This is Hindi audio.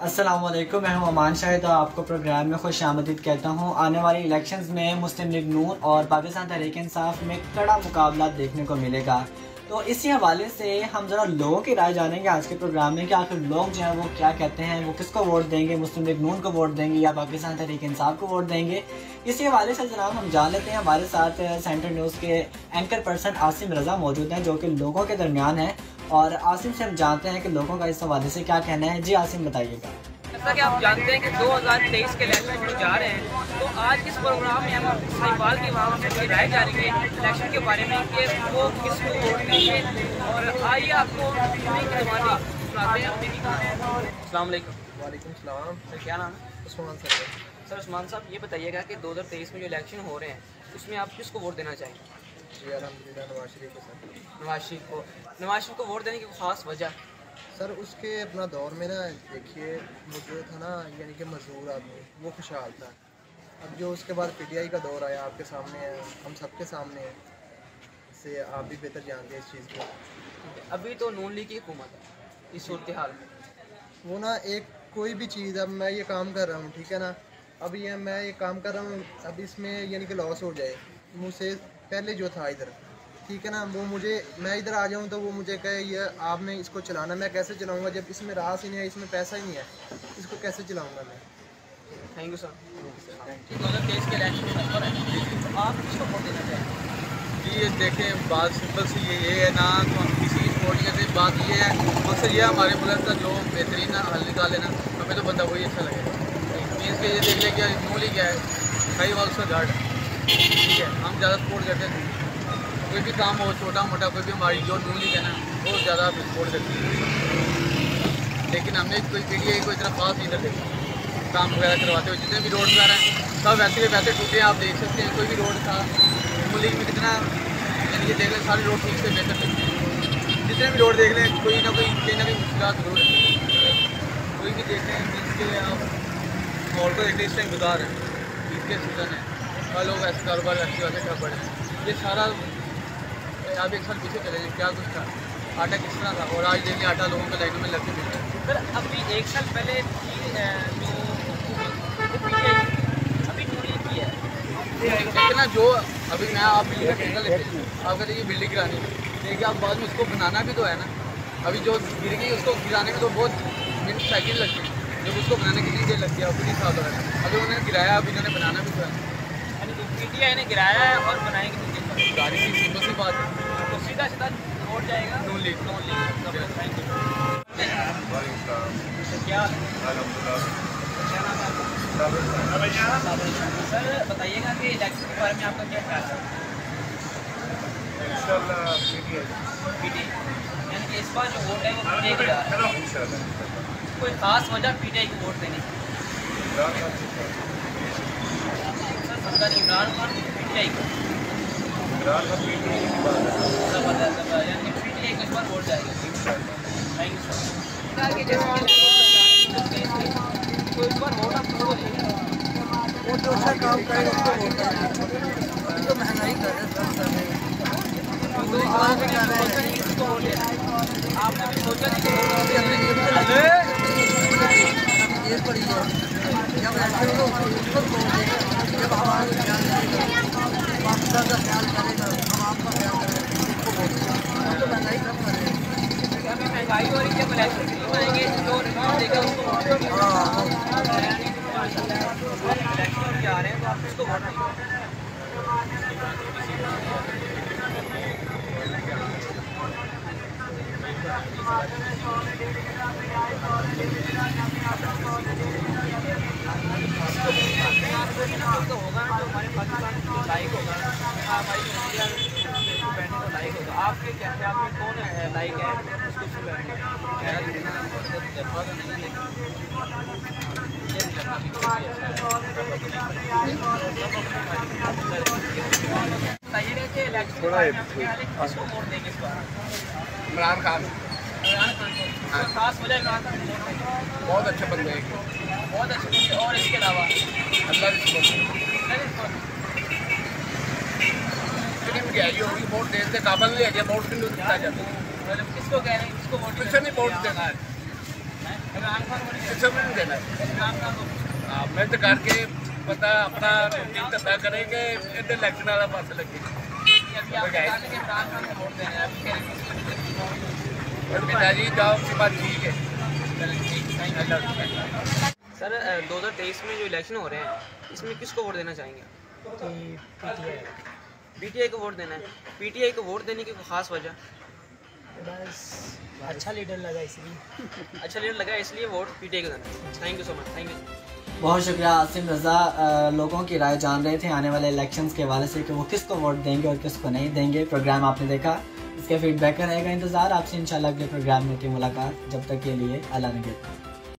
असलम मैं हूँ अमान शाहिद और आपको प्रोग्राम में खुश आमदीद कहता हूँ। आने वाली इलेक्शंस में मुस्लिम लीग नून और पाकिस्तान तहरीक इंसाफ में कड़ा मुकाबला देखने को मिलेगा। तो इसी हवाले से हम ज़रा लोगों की राय जानेंगे आज के प्रोग्राम में कि आखिर लोग जो हैं वो क्या कहते हैं, वो किसको वोट देंगे, मुस्लिम लीग नून को वोट देंगे या पाकिस्तान तहरीक इंसाफ को वोट देंगे। इसी हवाले से जनाब हम जान लेते हैं, हमारे साथ सेंट्रल न्यूज़ के एंकर पर्सन आसिम रज़ा मौजूद हैं जो कि लोगों के दरमियान है। और आसिम से हम जानते हैं कि लोगों का इस हवाले से क्या कहना है। जी आसिम बताइएगा। जैसा कि आप जानते हैं कि 2023 के इलेक्शन होने जा रहे हैं तो आज इस प्रोग्राम में हम साहिवाल की वहाँ से राय जानेंगे इलेक्शन के बारे में कि वो किसको वोट देंगे और आइए आपको सुनाते हैं। वालेकुम सलाम। सर क्या नाम है? उस्मान सर सर उस्मान साहब ये बताइएगा कि 2023 में जो इलेक्शन हो रहे हैं उसमें आप किसको वोट देना चाहेंगे? नवाज़ शरीफ को सर नवाज़ शरीफ को। वोट देने की खास वजह? सर उसके अपना दौर में ना देखिए वो जो था ना यानी कि मजदूर आदमी वो खुशहाल था। अब जो उसके बाद पीटीआई का दौर आया आपके सामने है हम सबके सामने है से आप भी बेहतर जानते हैं इस चीज़ को। अभी तो नून लीग की हुकूमत है इस सूरत हाल में। वो ना एक कोई भी चीज़ अब मैं ये काम कर रहा हूँ ठीक है ना? अब ये मैं ये काम कर रहा हूँ अब इसमें यानी कि लॉस हो जाए मुझसे पहले जो था इधर ठीक है ना? वो मुझे मैं इधर आ जाऊँ तो वो मुझे कहे ये आपने इसको चलाना मैं कैसे चलाऊँगा? जब इसमें रास ही नहीं है इसमें पैसा ही नहीं है इसको कैसे चलाऊँगा मैं? थैंक यू सर दो हज़ार तेईस के इलेक्शन तो आप किसको वोट देना चाहेंगे जी ये देखें बात सिंपल सी ये ये है ना तो हम किसी स्पोर्ट की बात ये है मकसद ये हमारे मुल्क का जो बेहतरीन हल निकाले ना हमें तो बंदा वही अच्छा लगेगा। मीन्स के ये देख लें कि मूल ही क्या है सही वाल उसका घाट ठीक है, हम ज़्यादा सपोर्ट करते हैं कोई भी काम हो, छोटा मोटा, कोई भी हमारी जो नून लीग है ना बहुत ज़्यादा सपोर्ट करती है। लेकिन हमने कोई पी टी आई इतना खास नहीं करते। काम वगैरह करवाते हुए, जितने भी रोड वगैरह हैं, सब वैसे के वैसे टूटे हैं, आप देख सकते हैं, कोई भी रोड था नून में कितना, यानी कि देख लें, सारी रोड ठीक से बेहतर थे। जितने भी रोड देख लें, कोई ना कोई कहीं ना कहीं मुश्किल ज़रूर है। कोई भी देख लें मीन्स के आप मॉल को देख लें इस टाइम गुजार है ईद के सीज़न है। कल लोग ऐसे कारोबार अच्छी बातें कर पड़े। ये सारा आप एक साल पीछे चले जाए क्या कुछ था? आटा किस तरह था? और आज देखिए आटा लोगों के लाइनों में लग के मिल सर अभी एक साल पहले की है। लेकिन ना जो अभी मैं आप बिल्डिंग का टेंडर लेते आप कहते ये बिल्डिंग गिरानी देखिए आप बाद में उसको बनाना भी तो है ना। अभी जो गिर गई उसको गिराने में तो बहुत मिनट सेकेंड लगती है। जब उसको बनाने कितनी देर लगती है खुद ही साथ हो रहा है। अभी उन्होंने गिराया अभी इन्होंने बनाना भी तो है। पीटीआई ने गिराया है और बनाएँगे गाड़ी की सिंपल सी बात है। तो सीधा सीधा रोड जाएगा? Noon league Noon league thank you क्या? सर बताइएगा कि इलेक्शन के बारे में आपका क्या ख्याल है? पीटी। यानी कि इस बार जो वोट है वो पीटीआई को जा रहा है कोई खास वजह पीटीआई को वोट देने की? सर इमरान खान पीटीआई को ज़बरदस्त यानी पीटीआई को इस बार वोट जाएगा। थैंक यू सर तो इस बार वोट आप किसको वो जो अच्छा काम करेगा उसको वोट करें तो महँगाई कर रहे हैं आपने भी सोचा नहीं कि जेल पड़ी है। जब ऐसे तो उसको छोड़ देंगे। जब हमारा पाकिस्तान का ख्याल करेगा हम आपका ख्याल करेंगे महँगाई कम करेगा अभी महँगाई हो। जो रिफॉर्म देगा उसको तो होगा जो हमारे पाकिस्तान को लाइक होगा हमारी इंडिया को लाइक होगा आपके ख्याल में कौन है लाइक है? उसको बताइएगा कि इलेक्शन किसको वोट देंगे इस बार। इमरान खान। खास वजह बहुत अच्छे बंदे हैं। बहुत अच्छे बंदे और इसके अलावा? अल्लाह की आई होगी वोट देने से काबल नहीं है वोट के जाता। है किसको कह रहे हैं किसको वोट किससे नहीं वोट देना है। किससे करके बंदा अपना रूटीन धंधा करेंगे इतने पास लगे। पिताजी ठीक है। सर दो हज़ार तेईस में जो इलेक्शन हो रहे हैं इसमें किसको वोट देना चाहेंगे? पीटीआई को वोट देना है। पीटीआई को वोट देने की कोई खास वजह? बस अच्छा लीडर लगा इसलिए। अच्छा लीडर लगा इसलिए वोट पीटीआई को देना thank you so much thank you बहुत शुक्रिया आसिम रज़ा लोगों की राय जान रहे थे आने वाले इलेक्शंस के हवाले से कि वो किसको वोट देंगे और किसको नहीं देंगे। प्रोग्राम आपने देखा। इसके फीडबैक का रहेगा इंतज़ार। आपसे इंशाल्लाह अगले प्रोग्राम में की मुलाकात। जब तक के लिए अल्लाह ने